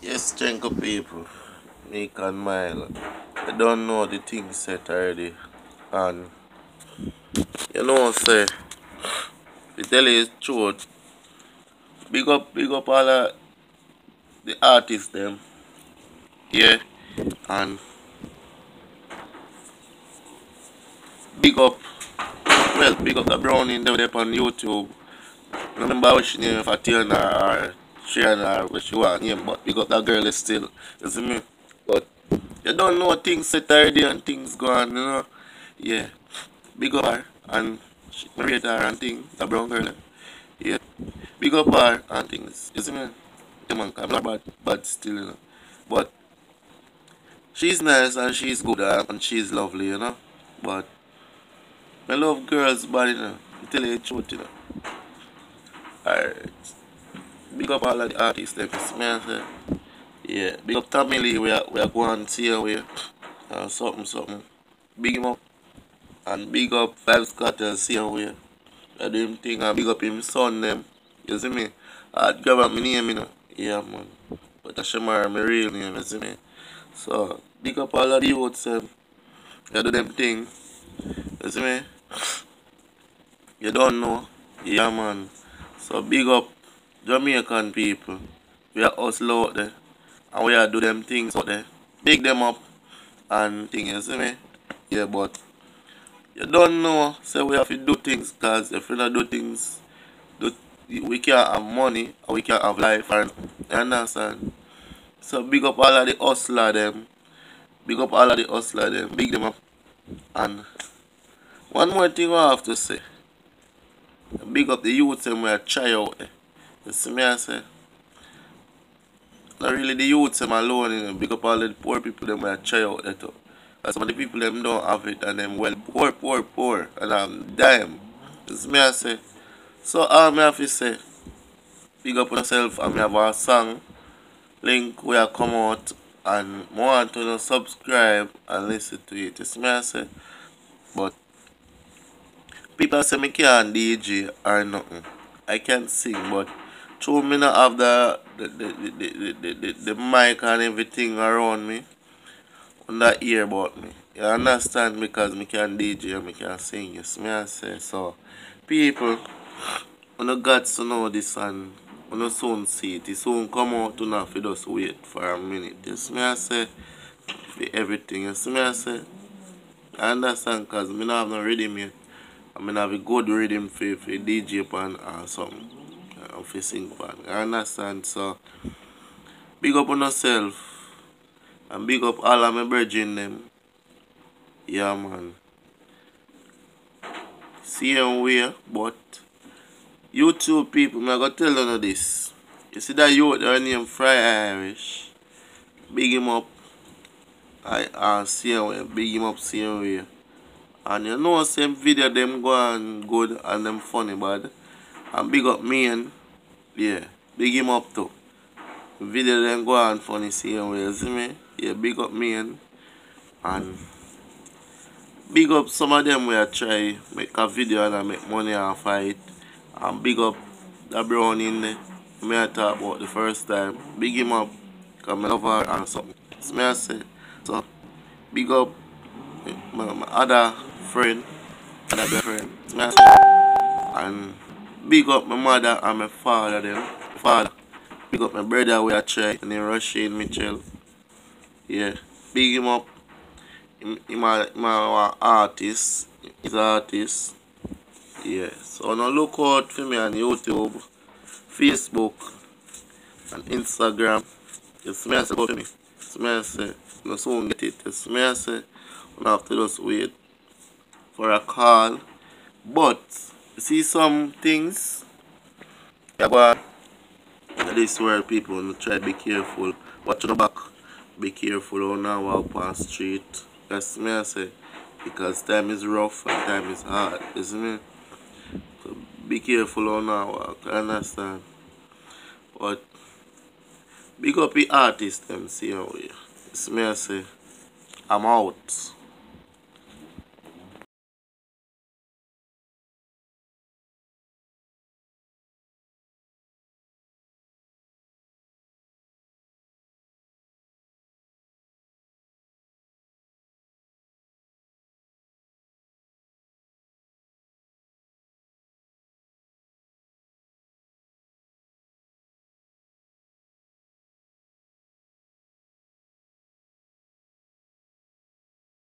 Yes, Chenko people, Meek and Mile. I don't know the thing set already. And you know, say, to tell you the truth, big up, big up all of the artists, them. Yeah. And big up, well, big up the Browning down there on YouTube. Remember she name for Tiana or Shiana or what she want name, but up that girl is still, you see me? But you don't know things set already and things go on, you know? Yeah. Big up her and she rate her and things, the brown girl. Yeah. Big up her and things. You see me? Yeah man, I'm not bad, bad still, you know. But she's nice and she's good and she's lovely, you know. But I love girls but you know. Tell you the truth, you know. Alright. Big up all of the artists, them. I say? Yeah. Big up Tommy Lee, we are, we are going to see her way. Uh, something, something. Big him up. And big up Vybz Kartel, see her way. I do him thing and big up him son them. You see me? I'd grab up my name, you know. Yeah, man. But that's my real name, you see me? So, big up all of the youths, them. You do them thing. You see me? You don't know? Yeah, man. So, big up Jamaican people. We are hustle out there. And we are do them things out there. Big them up and thing, you see me? Yeah, but you don't know, so we have to do things because if we don't do things, do, we can't have money or we can't have life. And, you understand? So big up all of the hustler them. Big up all of the hustler them. Big them up. And one more thing I have to say. Big up the youth them we are try out. See me I say? Not really the youth them alone, you know. Big up all the poor people them are try out there too. Cause some of the people them don't have it and them well poor, poor, poor. And I'm. You see me I say? So all me have to say, big up yourself and me have a song link where come out and more want to subscribe and listen to it. See me I say? But people say me can't DJ or nothing. I can sing but me not have the the, the, the, the, the, the, mic and everything around me on that ear about me. You understand because me can DJ and me can sing. You see me I say? So people when got to know this and when you soon see it, it soon come out if you just wait for a minute. You see me I say? For everything. You see me I say? I understand because me not have no rhythm yet. I mean have a good rhythm for, for DJ pan or uh, something. For sing pan. You understand? So big up on yourself. And big up all of my brethren them. Yeah man. Same way, but YouTube people, me I go tell you this. You see that youth that name Fry Irish. Big him up. I uh, same way, big him up same way. And you know same video them go and good and them funny bad. And big up me and yeah, big him up too. Video them go on funny same way, you see me? Yeah, big up me and and big up some of them where I try make a video and I make money off fight. And big up the brown in there. Me I talk about the first time. Big him up. Cause I love her and something. So me I say. So big up my, my other friend, other friend. So me I say. And big up my mother and my father them. Father. Big up my brother where I try and then Rashid Mitchell. Yeah. Big him up. Him, him, a, him artist. He's an artist. Yeah. So now look out for me on YouTube, Facebook, and Instagram. See me for me. See me I say you soon get it. See me I you have to just wait for a call. But see some things but this where people try to be careful. Watch your back. Be careful on now walk past street. That's me I say. Because time is rough and time is hard. isn't it? So be careful on now walk. I understand. But big up the artist them see how you. See me I say I'm out.